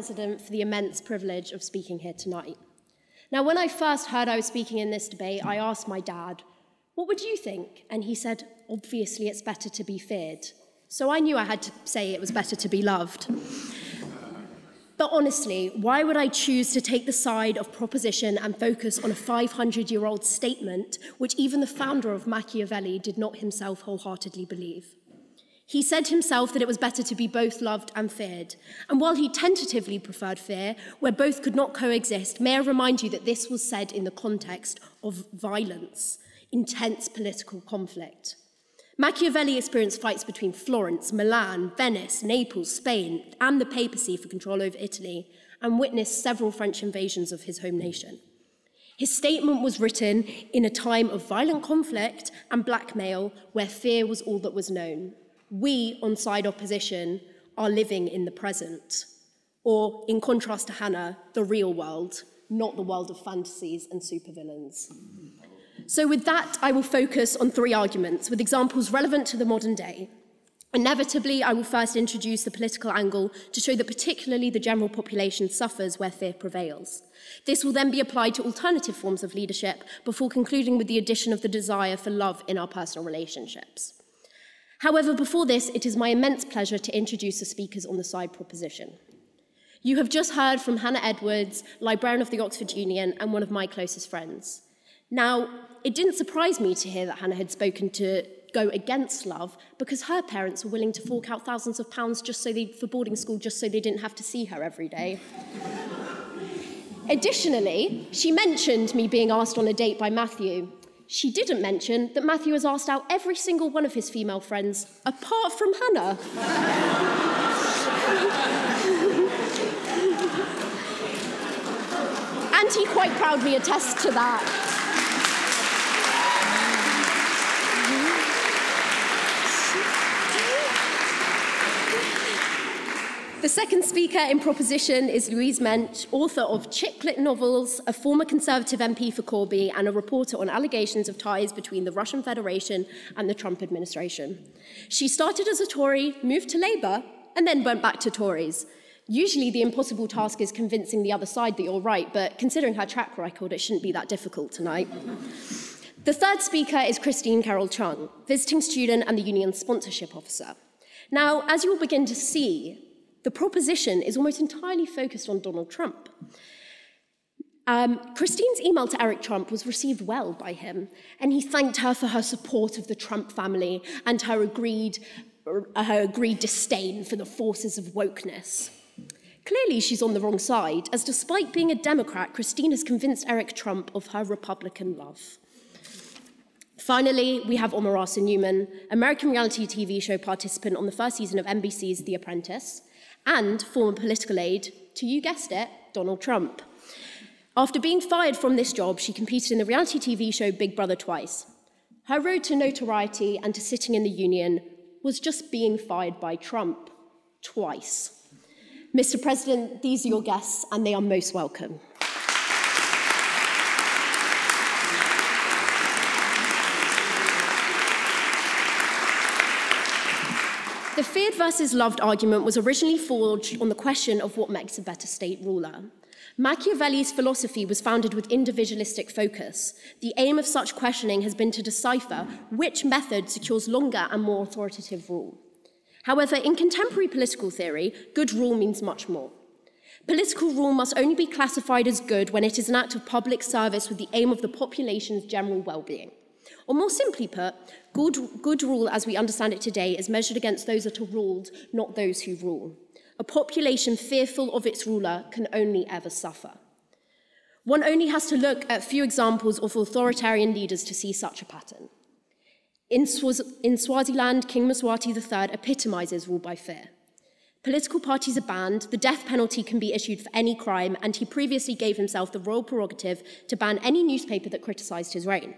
President, for the immense privilege of speaking here tonight. Now, when I first heard I was speaking in this debate, I asked my dad, What would you think? And he said, Obviously, it's better to be feared. So I knew I had to say it was better to be loved. But honestly, why would I choose to take the side of proposition and focus on a 500 year old statement which even the founder of Machiavelli did not himself wholeheartedly believe? He said himself that it was better to be both loved and feared. And while he tentatively preferred fear, where both could not coexist, may I remind you that this was said in the context of violence, intense political conflict. Machiavelli experienced fights between Florence, Milan, Venice, Naples, Spain, and the papacy for control over Italy, and witnessed several French invasions of his home nation. His statement was written in a time of violent conflict and blackmail where fear was all that was known. We, on side opposition, are living in the present. Or, in contrast to Hannah, the real world, not the world of fantasies and supervillains. So, with that, I will focus on three arguments with examples relevant to the modern day. Inevitably, I will first introduce the political angle to show that particularly the general population suffers where fear prevails. This will then be applied to alternative forms of leadership before concluding with the addition of the desire for love in our personal relationships. However, before this, it is my immense pleasure to introduce the speakers on the side proposition. You have just heard from Hannah Edwards, librarian of the Oxford Union and one of my closest friends. Now, it didn't surprise me to hear that Hannah had spoken to go against love because her parents were willing to fork out thousands of pounds just so they, for boarding school just so they didn't have to see her every day. Additionally, she mentioned me being asked on a date by Matthew. She didn't mention that Matthew has asked out every single one of his female friends, apart from Hannah. and he quite proudly attests to that. The second speaker in proposition is Louise Mensch, author of chick lit novels, a former Conservative MP for Corby, and a reporter on allegations of ties between the Russian Federation and the Trump administration. She started as a Tory, moved to Labour, and then went back to Tories. Usually, the impossible task is convincing the other side that you're right, but considering her track record, it shouldn't be that difficult tonight. The third speaker is Christine Carroll Chung, visiting student and the union's sponsorship officer. Now, as you will begin to see, the proposition is almost entirely focused on Donald Trump. Um, Christine's email to Eric Trump was received well by him, and he thanked her for her support of the Trump family and her agreed, uh, her agreed disdain for the forces of wokeness. Clearly, she's on the wrong side, as despite being a Democrat, Christine has convinced Eric Trump of her Republican love. Finally, we have Omarosa Newman, American reality TV show participant on the first season of NBC's The Apprentice, and former political aide to, you guessed it, Donald Trump. After being fired from this job, she competed in the reality TV show Big Brother twice. Her road to notoriety and to sitting in the union was just being fired by Trump twice. Mr. President, these are your guests, and they are most welcome. The feared versus loved argument was originally forged on the question of what makes a better state ruler. Machiavelli's philosophy was founded with individualistic focus. The aim of such questioning has been to decipher which method secures longer and more authoritative rule. However, in contemporary political theory, good rule means much more. Political rule must only be classified as good when it is an act of public service with the aim of the population's general well-being. Or more simply put, good, good rule as we understand it today is measured against those that are ruled, not those who rule. A population fearful of its ruler can only ever suffer. One only has to look at few examples of authoritarian leaders to see such a pattern. In, Swaz in Swaziland, King Mswati III epitomizes rule by fear. Political parties are banned, the death penalty can be issued for any crime, and he previously gave himself the royal prerogative to ban any newspaper that criticized his reign.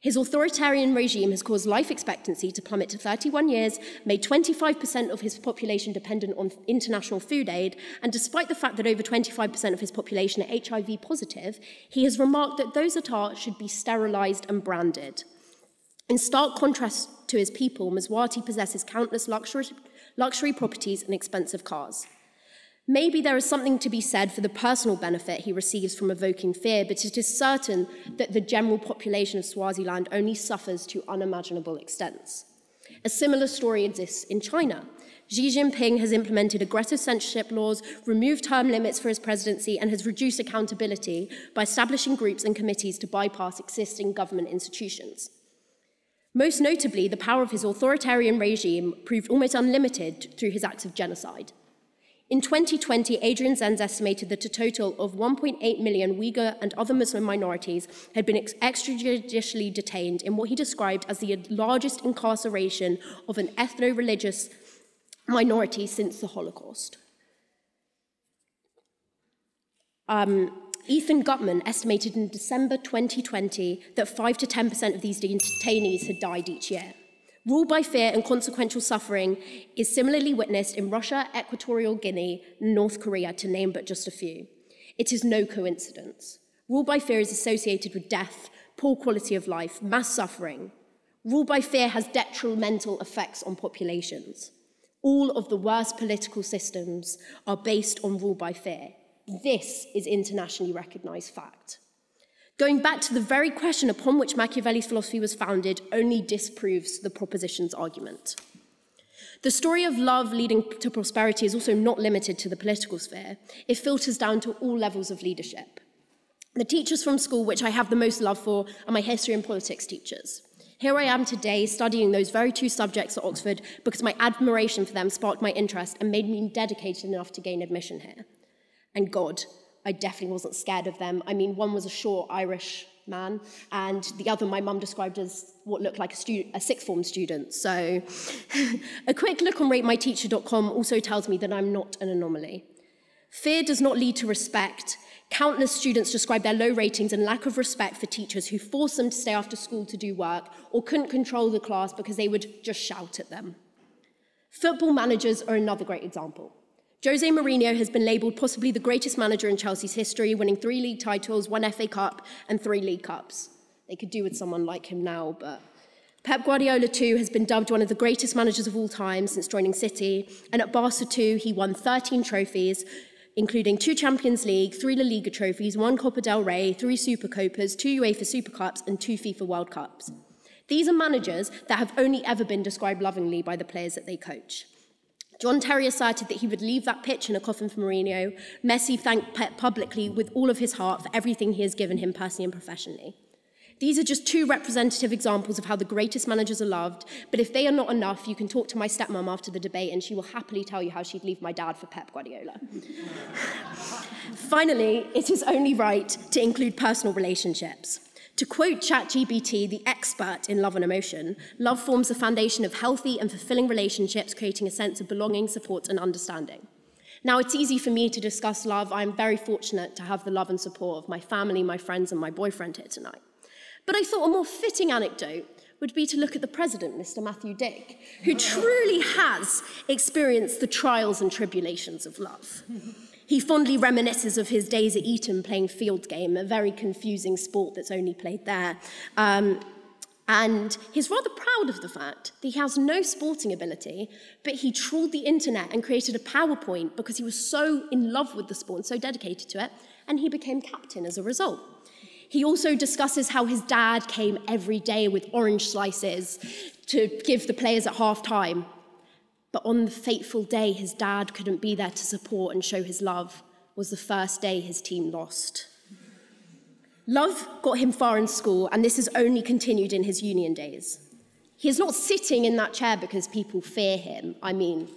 His authoritarian regime has caused life expectancy to plummet to 31 years, made 25% of his population dependent on international food aid, and despite the fact that over 25% of his population are HIV positive, he has remarked that those at heart should be sterilized and branded. In stark contrast to his people, Mswati possesses countless luxury, luxury properties and expensive cars. Maybe there is something to be said for the personal benefit he receives from evoking fear, but it is certain that the general population of Swaziland only suffers to unimaginable extents. A similar story exists in China. Xi Jinping has implemented aggressive censorship laws, removed term limits for his presidency, and has reduced accountability by establishing groups and committees to bypass existing government institutions. Most notably, the power of his authoritarian regime proved almost unlimited through his acts of genocide. In 2020, Adrian Zenz estimated that a total of 1.8 million Uyghur and other Muslim minorities had been extrajudicially detained in what he described as the largest incarceration of an ethno religious minority since the Holocaust. Um, Ethan Gutmann estimated in December 2020 that 5 to 10% of these detainees had died each year. Rule by fear and consequential suffering is similarly witnessed in Russia, Equatorial Guinea, North Korea, to name but just a few. It is no coincidence. Rule by fear is associated with death, poor quality of life, mass suffering. Rule by fear has detrimental effects on populations. All of the worst political systems are based on rule by fear. This is internationally recognized fact. Going back to the very question upon which Machiavelli's philosophy was founded only disproves the proposition's argument. The story of love leading to prosperity is also not limited to the political sphere. It filters down to all levels of leadership. The teachers from school which I have the most love for are my history and politics teachers. Here I am today studying those very two subjects at Oxford because my admiration for them sparked my interest and made me dedicated enough to gain admission here. And God, I definitely wasn't scared of them. I mean, one was a short Irish man, and the other my mum described as what looked like a, a sixth form student. So, a quick look on ratemyteacher.com also tells me that I'm not an anomaly. Fear does not lead to respect. Countless students describe their low ratings and lack of respect for teachers who forced them to stay after school to do work or couldn't control the class because they would just shout at them. Football managers are another great example. Jose Mourinho has been labelled possibly the greatest manager in Chelsea's history, winning three league titles, one FA Cup, and three League Cups. They could do with someone like him now, but Pep Guardiola, too, has been dubbed one of the greatest managers of all time since joining City, and at Barca, too, he won 13 trophies, including two Champions League, three La Liga trophies, one Copa del Rey, three Super Copas, two UEFA Super Cups, and two FIFA World Cups. These are managers that have only ever been described lovingly by the players that they coach. John Terry asserted that he would leave that pitch in a coffin for Mourinho. Messi thanked Pep publicly with all of his heart for everything he has given him personally and professionally. These are just two representative examples of how the greatest managers are loved, but if they are not enough, you can talk to my stepmom after the debate and she will happily tell you how she'd leave my dad for Pep Guardiola. Finally, it is only right to include personal relationships. To quote ChatGPT, the expert in love and emotion, love forms the foundation of healthy and fulfilling relationships, creating a sense of belonging, support, and understanding. Now, it's easy for me to discuss love. I'm very fortunate to have the love and support of my family, my friends, and my boyfriend here tonight. But I thought a more fitting anecdote would be to look at the president, Mr. Matthew Dick, who truly has experienced the trials and tribulations of love. He fondly reminisces of his days at Eton playing field game, a very confusing sport that's only played there. Um, and he's rather proud of the fact that he has no sporting ability, but he trawled the internet and created a PowerPoint because he was so in love with the sport and so dedicated to it, and he became captain as a result. He also discusses how his dad came every day with orange slices to give the players at half time but on the fateful day his dad couldn't be there to support and show his love was the first day his team lost. Love got him far in school, and this has only continued in his union days. He is not sitting in that chair because people fear him. I mean,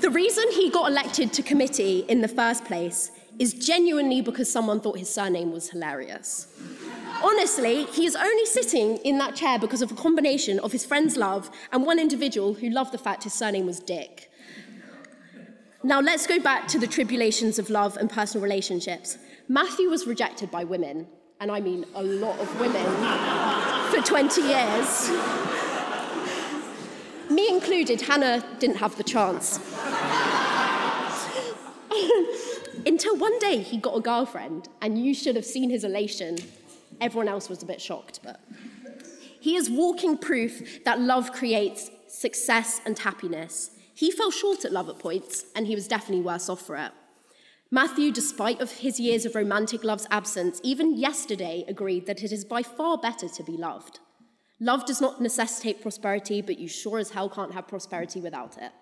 the reason he got elected to committee in the first place is genuinely because someone thought his surname was hilarious. Honestly, he is only sitting in that chair because of a combination of his friend's love and one individual who loved the fact his surname was Dick. Now, let's go back to the tribulations of love and personal relationships. Matthew was rejected by women, and I mean a lot of women, for 20 years. Me included, Hannah didn't have the chance. Until one day he got a girlfriend, and you should have seen his elation Everyone else was a bit shocked, but He is walking proof that love creates success and happiness. He fell short at love at points, and he was definitely worse off for it. Matthew, despite of his years of romantic love's absence, even yesterday agreed that it is by far better to be loved. Love does not necessitate prosperity, but you sure as hell can't have prosperity without it.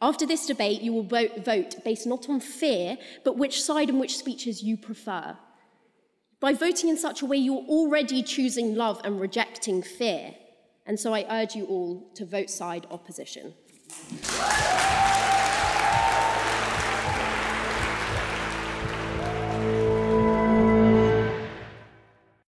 After this debate, you will vote, vote based not on fear, but which side and which speeches you prefer. By voting in such a way, you're already choosing love and rejecting fear. And so I urge you all to vote side opposition.